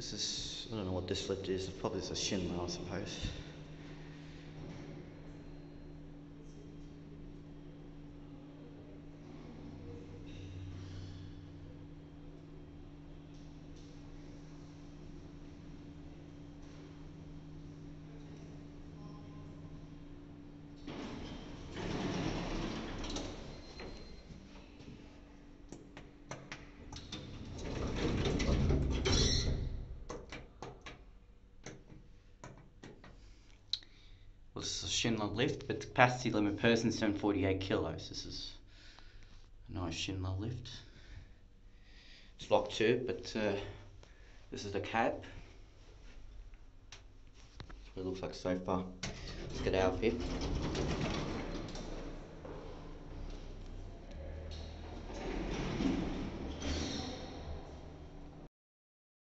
This is, I don't know what this lift is, probably it's a Schindler I suppose. Is a Schindler lift, but the capacity limit per person is 748 kilos. This is a nice Schindler lift. It's locked too, but uh, this is the cab. That's what it looks like so far. Let's get out of here.